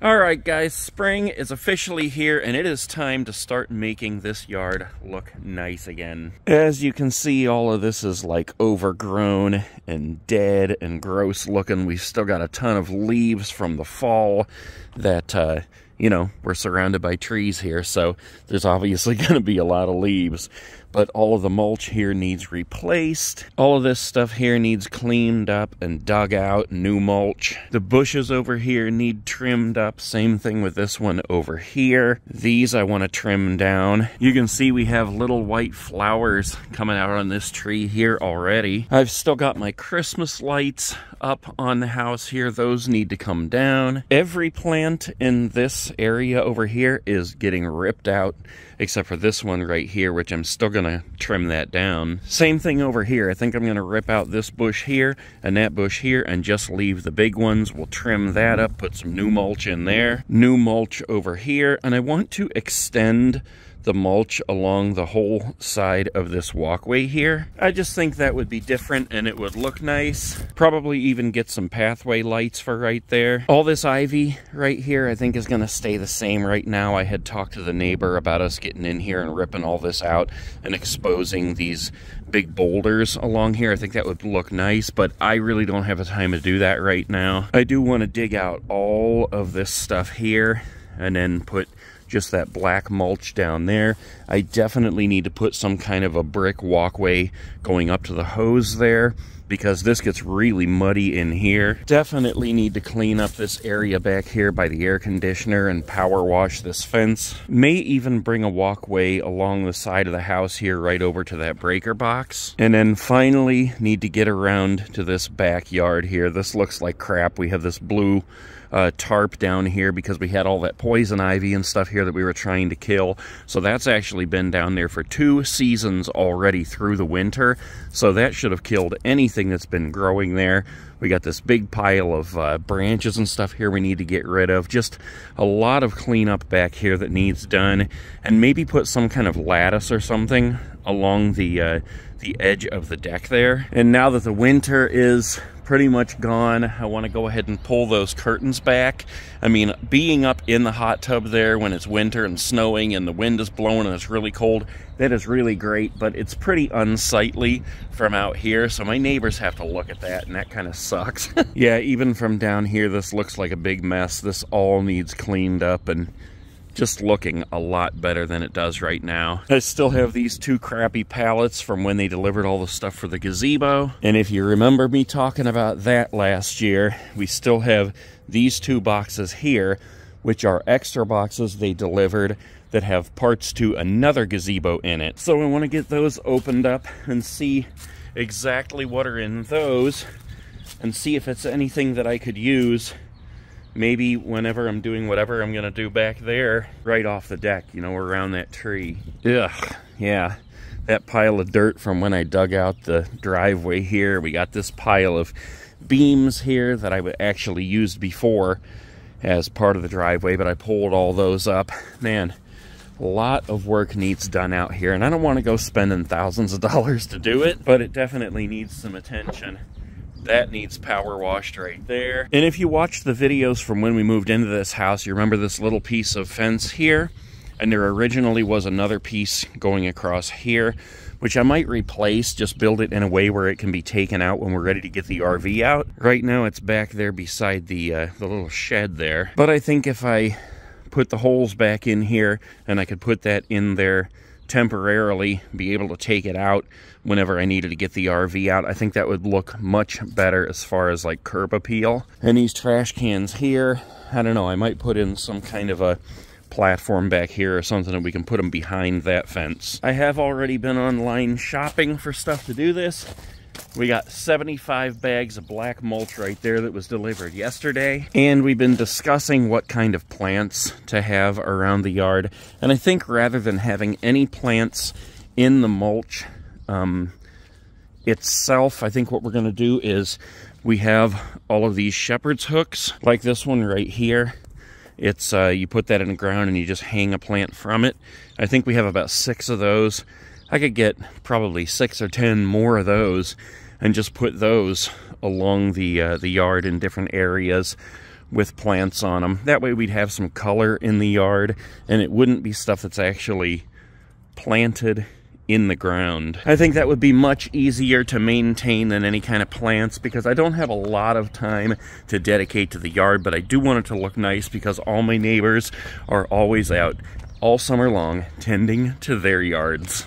Alright guys, spring is officially here and it is time to start making this yard look nice again. As you can see, all of this is like overgrown and dead and gross looking. We've still got a ton of leaves from the fall that, uh, you know, we're surrounded by trees here, so there's obviously going to be a lot of leaves but all of the mulch here needs replaced. All of this stuff here needs cleaned up and dug out, new mulch. The bushes over here need trimmed up. Same thing with this one over here. These I want to trim down. You can see we have little white flowers coming out on this tree here already. I've still got my Christmas lights up on the house here. Those need to come down. Every plant in this area over here is getting ripped out except for this one right here, which I'm still gonna trim that down. Same thing over here. I think I'm gonna rip out this bush here and that bush here and just leave the big ones. We'll trim that up, put some new mulch in there, new mulch over here, and I want to extend the mulch along the whole side of this walkway here. I just think that would be different and it would look nice. Probably even get some pathway lights for right there. All this ivy right here I think is going to stay the same right now. I had talked to the neighbor about us getting in here and ripping all this out and exposing these big boulders along here. I think that would look nice, but I really don't have the time to do that right now. I do want to dig out all of this stuff here and then put just that black mulch down there. I definitely need to put some kind of a brick walkway going up to the hose there because this gets really muddy in here. Definitely need to clean up this area back here by the air conditioner and power wash this fence. May even bring a walkway along the side of the house here right over to that breaker box. And then finally need to get around to this backyard here. This looks like crap. We have this blue uh, tarp down here because we had all that poison ivy and stuff here that we were trying to kill. So that's actually been down there for two seasons already through the winter. So that should have killed anything that's been growing there. We got this big pile of uh, branches and stuff here we need to get rid of. Just a lot of cleanup back here that needs done. And maybe put some kind of lattice or something along the, uh, the edge of the deck there. And now that the winter is pretty much gone. I want to go ahead and pull those curtains back. I mean, being up in the hot tub there when it's winter and snowing and the wind is blowing and it's really cold, that is really great, but it's pretty unsightly from out here, so my neighbors have to look at that, and that kind of sucks. yeah, even from down here, this looks like a big mess. This all needs cleaned up, and just looking a lot better than it does right now. I still have these two crappy pallets from when they delivered all the stuff for the gazebo. And if you remember me talking about that last year, we still have these two boxes here, which are extra boxes they delivered that have parts to another gazebo in it. So I want to get those opened up and see exactly what are in those and see if it's anything that I could use maybe whenever I'm doing whatever I'm gonna do back there, right off the deck, you know, around that tree. Ugh, yeah. That pile of dirt from when I dug out the driveway here. We got this pile of beams here that I actually used before as part of the driveway, but I pulled all those up. Man, a lot of work needs done out here, and I don't want to go spending thousands of dollars to do it, but it definitely needs some attention. That needs power washed right there. And if you watched the videos from when we moved into this house, you remember this little piece of fence here? And there originally was another piece going across here, which I might replace, just build it in a way where it can be taken out when we're ready to get the RV out. Right now it's back there beside the, uh, the little shed there. But I think if I put the holes back in here and I could put that in there temporarily be able to take it out whenever I needed to get the RV out. I think that would look much better as far as like curb appeal. And these trash cans here, I don't know, I might put in some kind of a platform back here or something and we can put them behind that fence. I have already been online shopping for stuff to do this we got 75 bags of black mulch right there that was delivered yesterday. And we've been discussing what kind of plants to have around the yard. And I think rather than having any plants in the mulch um, itself, I think what we're going to do is we have all of these shepherd's hooks, like this one right here. It's uh, you put that in the ground and you just hang a plant from it. I think we have about six of those. I could get probably six or ten more of those and just put those along the uh, the yard in different areas with plants on them. That way we'd have some color in the yard and it wouldn't be stuff that's actually planted in the ground. I think that would be much easier to maintain than any kind of plants because I don't have a lot of time to dedicate to the yard, but I do want it to look nice because all my neighbors are always out all summer long tending to their yards.